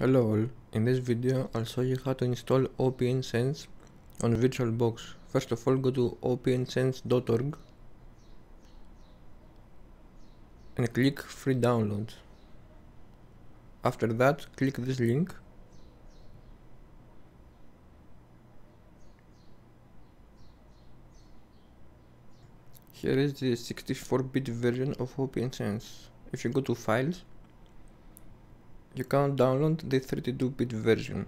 Hello all, in this video I'll show you how to install OPNsense on VirtualBox. First of all go to opnsense.org and click free download. After that click this link Here is the 64-bit version of OPNsense. If you go to files you can download the 32-bit version.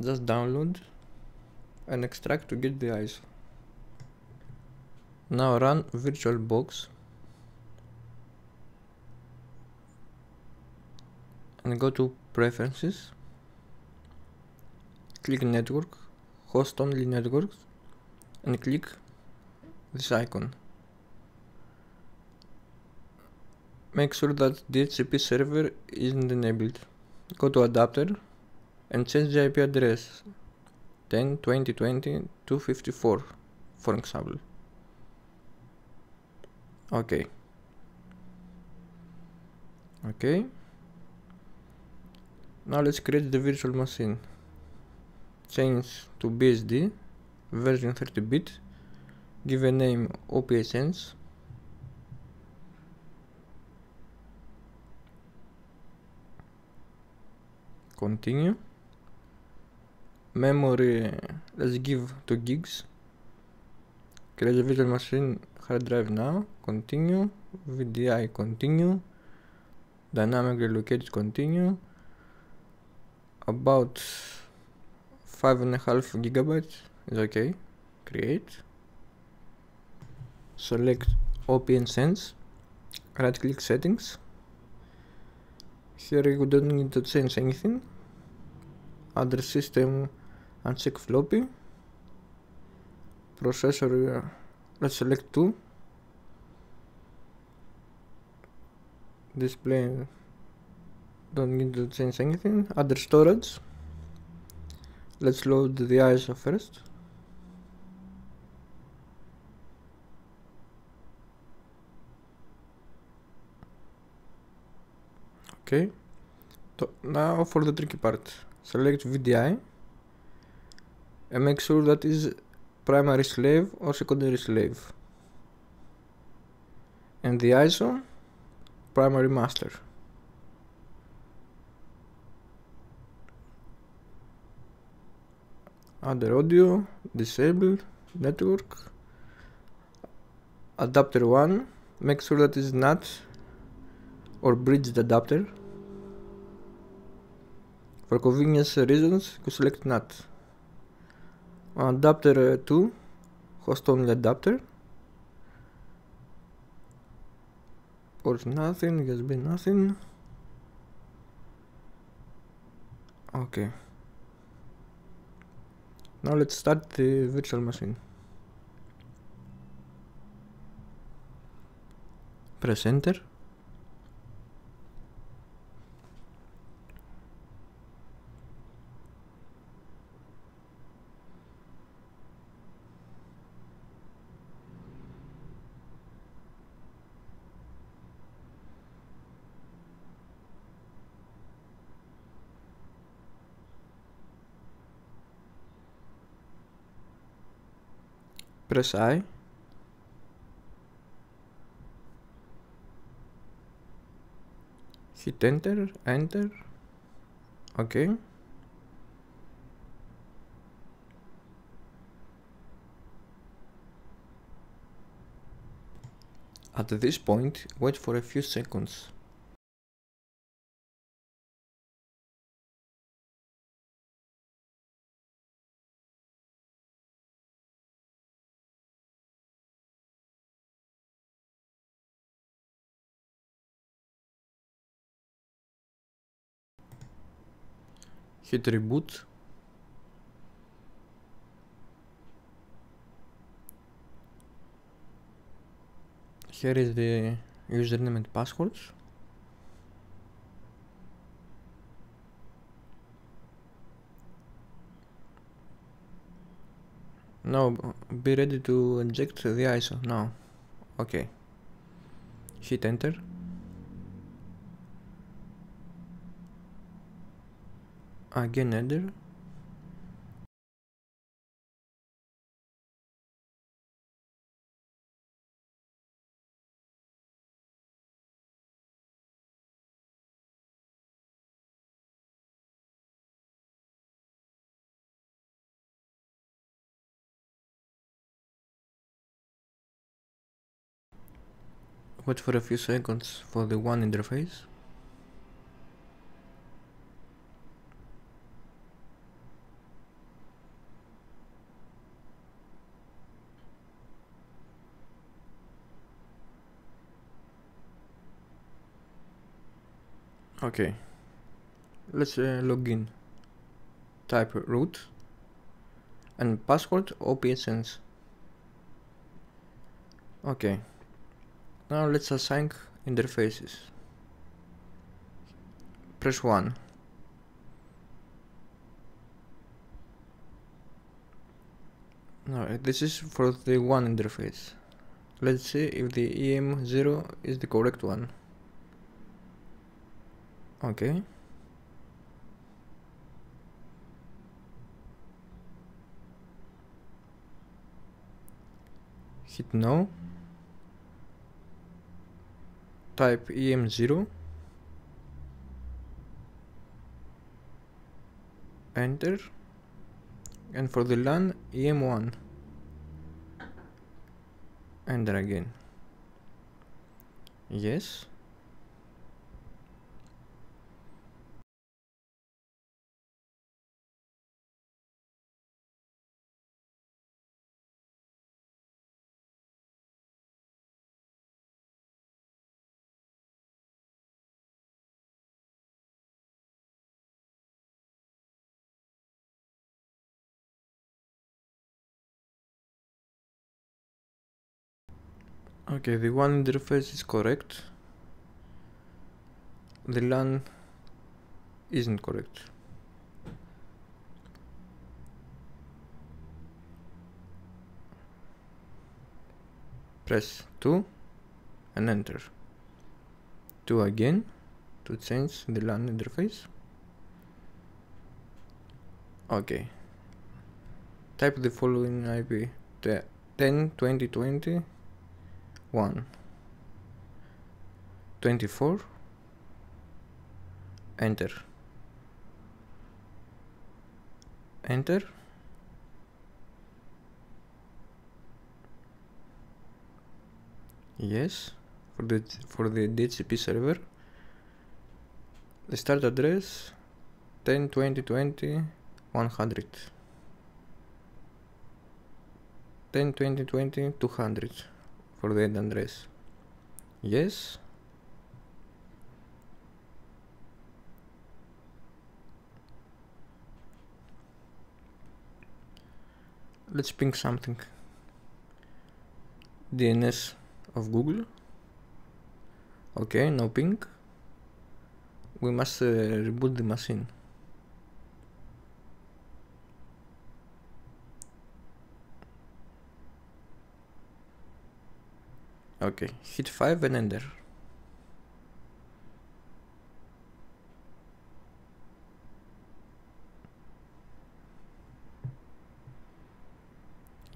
Just download and extract to get the ISO. Now run VirtualBox and go to Preferences, click Network, Host Only Networks and click this icon. Make sure that DHCP server isn't enabled. Go to adapter and change the IP address 10 20 20 254 for example. Okay. Okay. Now let's create the virtual machine. Change to BSD version 30 bit. Give a name OPNsense continue. Memory let's give 2 gigs. Create a virtual machine hard drive now continue. VDI continue. Dynamic located continue. About five and a half gigabytes is okay. Create. Select OPNsense right click settings here we don't need to change anything address system uncheck floppy processor uh, let's select 2 display don't need to change anything other storage let's load the ISO first okay so now for the tricky part. Select VDI and make sure that is primary slave or secondary slave. And the ISO primary master. Other audio disable network. Adapter 1 make sure that is NAT or bridged adapter for convenience reasons, you select NAT. Adapter 2, host only adapter. Port nothing, USB nothing. Okay. Now let's start the virtual machine. Press enter. Press I hit enter enter. Okay at this point wait for a few seconds hit reboot. Here is the username and passwords. Now be ready to inject the ISO now. Okay. Hit enter again enter wait for a few seconds for the WAN interface okay. Let's uh, log in. Type root and password opnsense okay. Now let's assign interfaces. Press 1 now this is for the WAN interface. Let's see if the em0 is the correct one okay hit no. Type em0 enter. And for the LAN em1 enter again. Yes Okay, the WAN interface is correct. The LAN isn't correct. Press 2 and enter. 2 again to change the LAN interface. Okay. Type the following IP 10 20 20 1 24 enter. Enter. Yes. For the for the DHCP server. The start address 10 20 20 100 10 20 20 200 for the address yes let's ping something. DNS of Google. Okay no ping. We must uh, reboot the machine okay hit 5 and enter.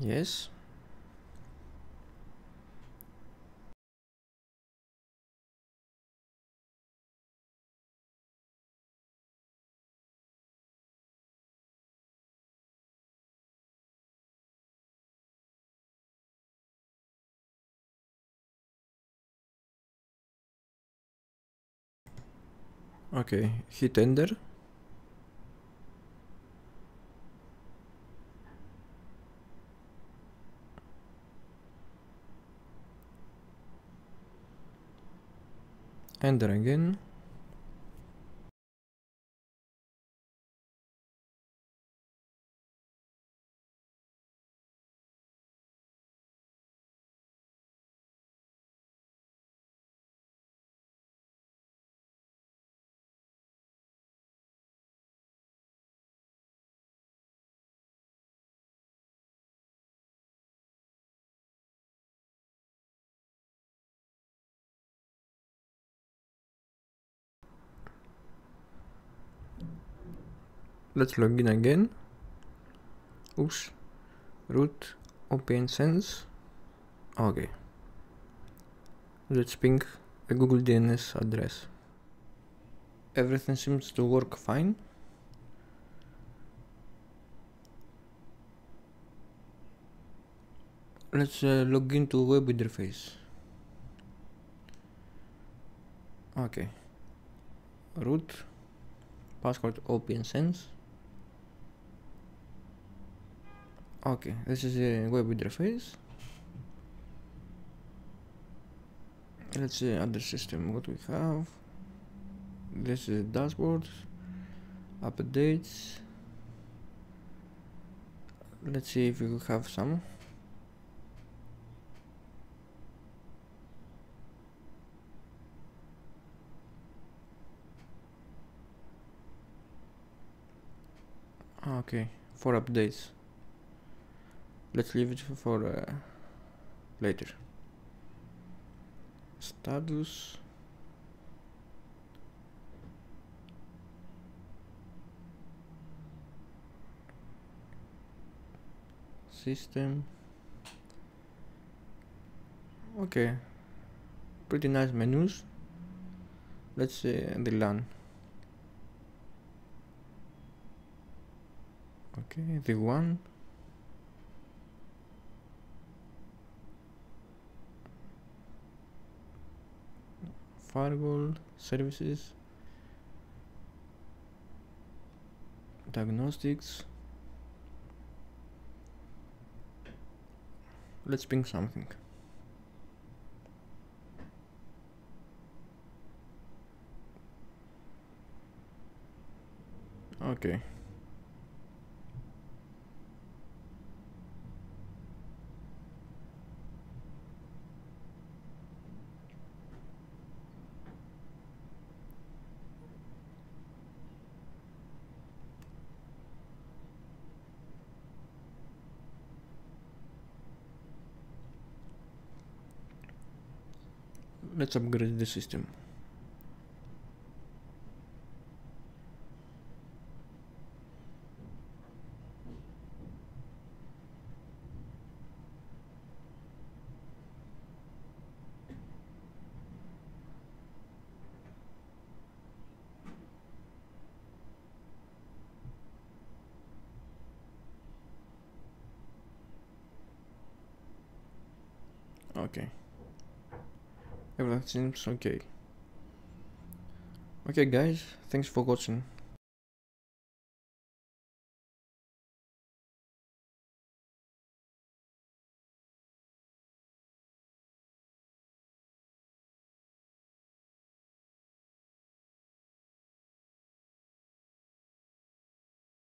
Yes okay hit enter enter again log in again. Oops. Root opn sense. Okay let's ping a google dns address. Everything seems to work fine. Let's uh, log into web interface. Okay root password opnsense okay this is a web interface. Let's see other system what we have. This is dashboard updates. Let's see if we have some. Okay for updates let's leave it for uh, later. Status. System. Okay. Pretty nice menus. Let's see the LAN. Okay the WAN firewall services diagnostics. Let's ping something. Okay let's upgrade the system. Okay everything seems okay. Okay guys thanks for watching